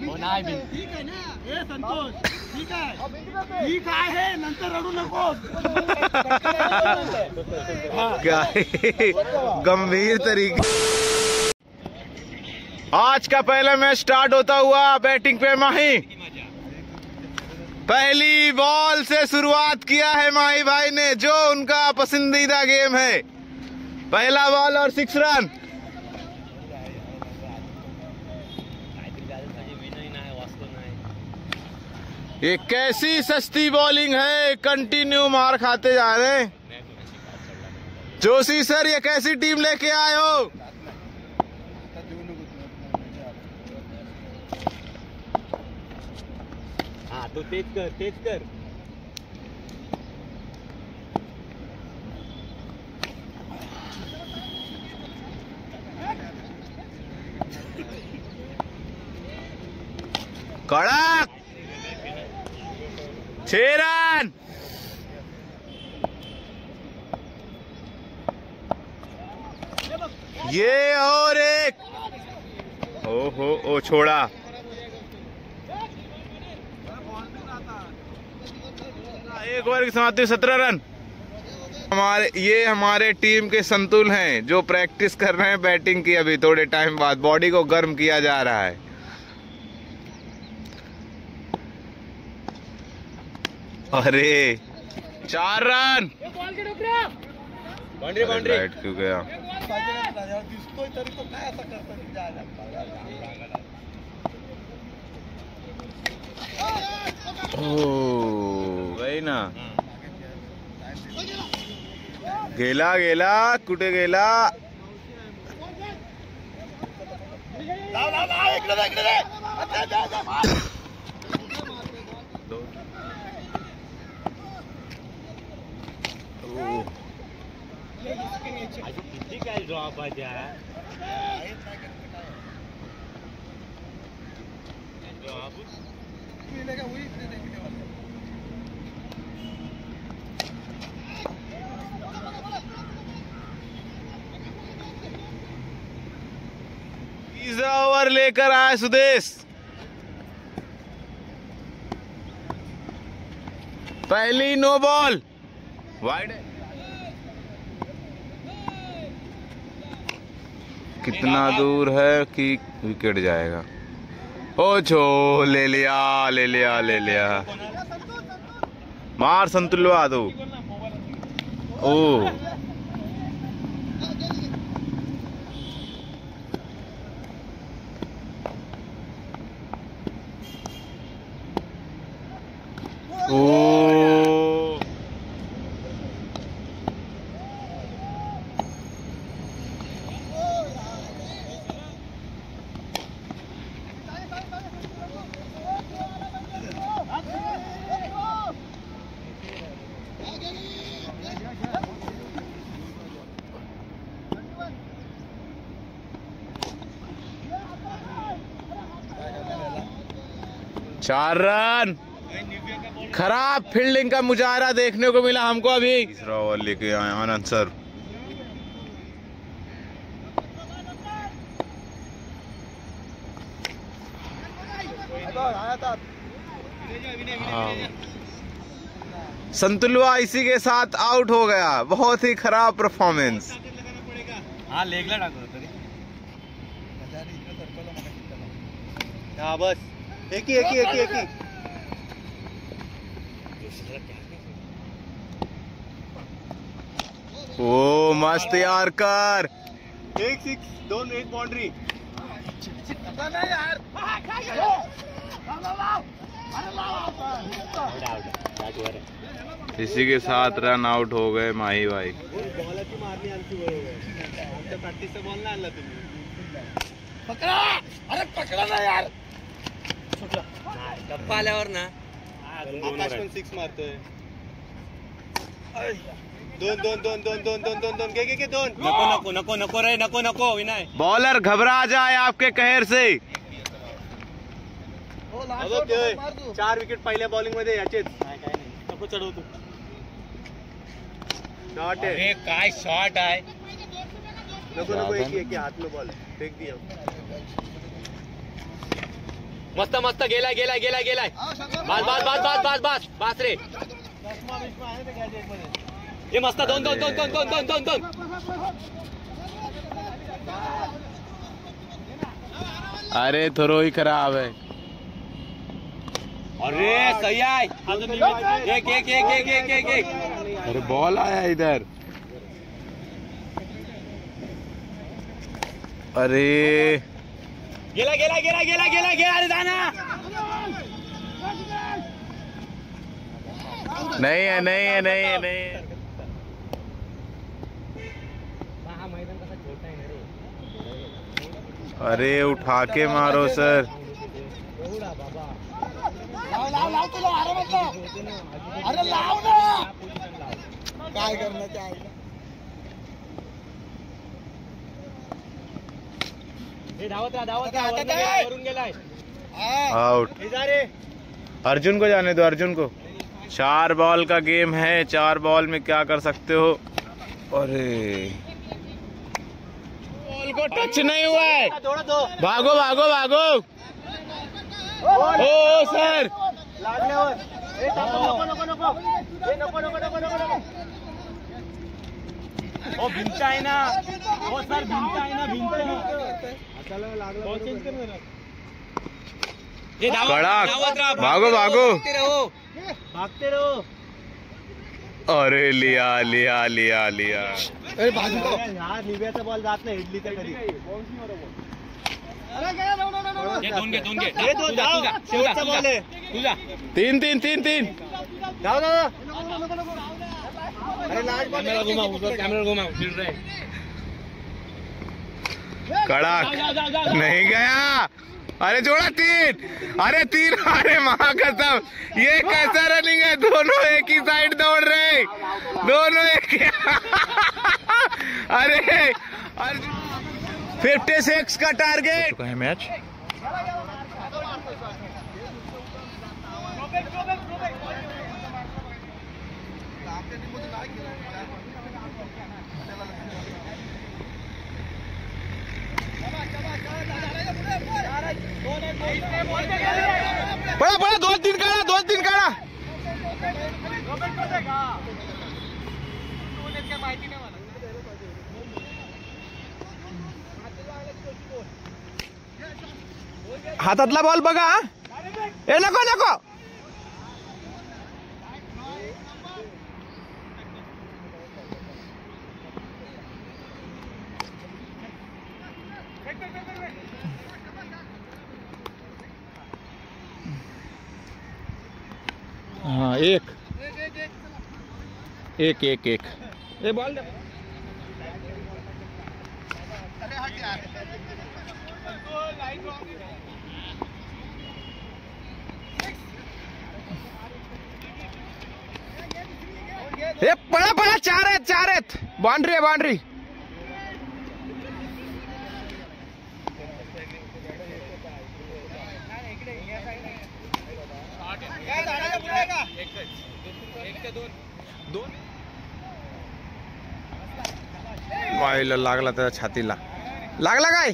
ठीक आहे ना? हे संतोष ठीक आहे ठीक आहे नंतर रडू नको। गंभीर तरीके। आज का पहला मैच स्टार्ट होता हुआ बैटिंग पे माही। पहली बॉल से शुरुआत किया है माही भाई ने जो उनका पसंदीदा गेम है। पहला बॉल और सिक्स रन। ये कैसी सस्ती बॉलिंग है? कंटिन्यू मार खाते जा रहे जोशी सर, ये कैसी टीम लेके आए हो? हाँ तो तेज कर तेज कर कड़क रन ये और एक। ओ हो ओ, छोड़ा। एक ओवर की समाप्ति, सत्रह रन। हमारे, ये हमारे टीम के संतुल हैं, जो प्रैक्टिस कर रहे हैं बैटिंग की अभी, थोड़े टाइम बाद। बॉडी को गर्म किया जा रहा है। अरे चार रन। लाइट क्यों गया? ना। गेला गेला कुटे गेला? इकडे इकडे तीसरा ओवर लेकर आए सुदेश। पहली नो बॉल वाइड कितना दूर है कि विकेट जाएगा? ओ छो ले लिया ले लिया ले लिया। मार संतुलवा दो। ओ। ओ। चार रन खराब फील्डिंग का मुजाहरा देखने को मिला हमको अभी। तीसरा ओवर लेके आए आनंद सर। हाँ। संतुलवा इसी के साथ आउट हो गया। बहुत ही खराब परफॉर्मेंस हा लेगला टाकतो तरी हा एकी एकी एकी एकी ओ मस्त यार कर। एक सिक्स दोन एक बाउंड्री इसी के साथ रन आउट हो गए माही भाई। बॉलाची मारणी आमची बरोबर आमच्या प्रॅक्टिसचा बॉल नाही आणला तुम्ही पकड़ा। अरे पकड़ा ना यार। टप्पा आल्यावर ना. आकाश पण सिक्स मारतोय. दोन दोन दोन दोन दोन दोन दोन दोन. नको नको नको नको रे नको नको विनाय. बॉलर घबरा जाए आपके कहर से. लास्ट अबो मार चार विकेट पहिल्या बॉलिंग मध्ये याचेच. नको चढव तू. शॉट आहे. काय शॉट आहे. नको नको एक एक हाथ में बॉल फेक दिया. मस्त मस्त गेलाय गेलाय गेलाय गेलाय. बस बस बस बस बस बस बस रे. हे मस्त दोन दोन दोन दोन दोन दोन दोन दोन. अरे थोरो ही खराब है। अरे सही आहे. एक एक एक एक एक एक एक. अरे बॉल आया इधर। अरे। गेला गेला गेला गेला गेला गेला अरे जाना नहीं है नहीं है नहीं है नहीं है अरे उठा के मारो सर. लाव लाव लाव तुला आरामात लाव अरे लाव ना. काय करणार त्या हे धावत राहा धावत राहा आता गेलाय, वरून गेलाय हा. आउट हे। जा रे अर्जुन को जाने दो अर्जुन को। चार बॉल का गेम है चार बॉल में क्या कर सकते हो? अरे। बॉल को टच नहीं हुआ है। भागो भागो भागो। ओ सर ओ भिंता है ना ओ सर भिंता है ना भिंगता कड़ाक भागो भागो भागते रहो अरे लिया लिया लिया लिया अरे बाजू यार लिव्याचा बॉल जात नाही इडलीचा कधी तीन तीन तीन तीन जाओ जाओ कॅमेरा घुमाव कॅमेरा घुमाव फिर रहे कड़ाक। नहीं गया। अरे जोड़ा तीन। अरे तीन अरे महाकसम ये कैसा रनिंग है? दोनों एक ही साइड दौड़ रहे दोनों एक अरे फिफ्टी सिक्स का टारगेट है मैच बड़ा बड़ा दो तीन काड़ा दो तीन काड़ा हातातला बॉल बगा ए नको नको. हाँ एक। एक एक एक। ये बॉल हे पळा पळा चार आहेत चार बाउंड्री आहे बाउंड्री। पुढे आहे का? वाईला लागला त्याच्या छातीला. लागला काय?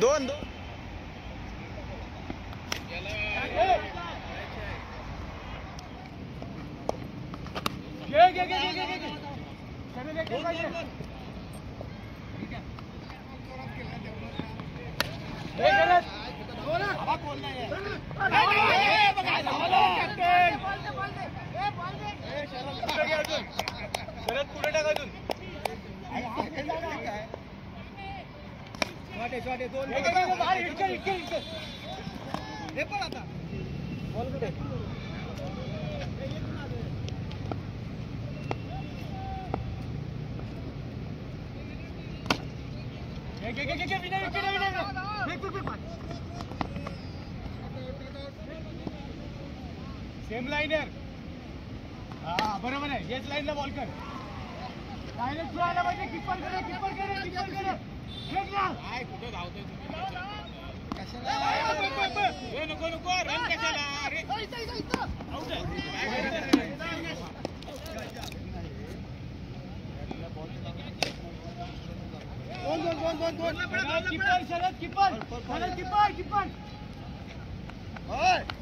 दोन दोन. घे, घे, घे, घे, घे, घे. शरद पुढे टाका अजून छोटे छोटे दोन हे पण आता बॉल कुठे घे घे घे घे विनय विनय विनय सेम लाईनर हा बरोबर आहे. हेच लाईनला बॉल कर. डायरेक्ट थ्रो आला पाहिजे. किपर करे किपर करे किपर करे काय कुठे धावतोय तुम्ही? नको नको. रन कशाला? अरे. आउट आहे. Keeper Sharad keeper Sharad keeper keeper पोचलाय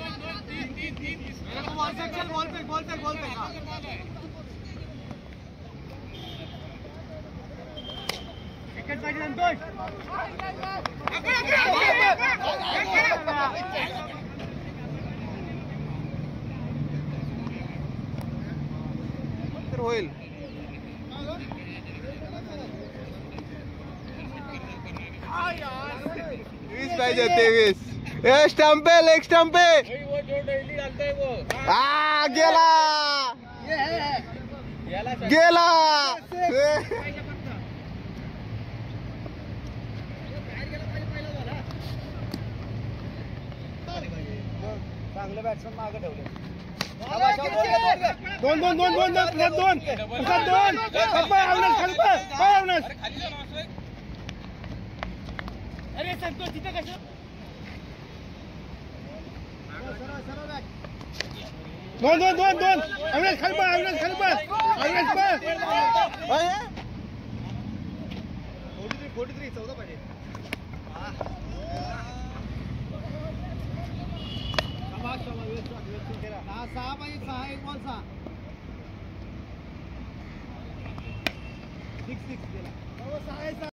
ball पे चल बॉल तेवीस पाहिजे तेवीस आ गेला. गेला. चांगलं बॅट्समन मागे ठेवले दोन दोन दोन दोन दोन दोन दोन. अविनाश अरे संतोष तिथे कसं दोन दोन दोन दोन अविनाश खालपाय अविनाश खालपाय अविनाश पाय फोर्टी थ्री चौदा पाहिजे सहा पाहिजे सहा एक बॉल सहा सिक्स सिक्स गेला सहा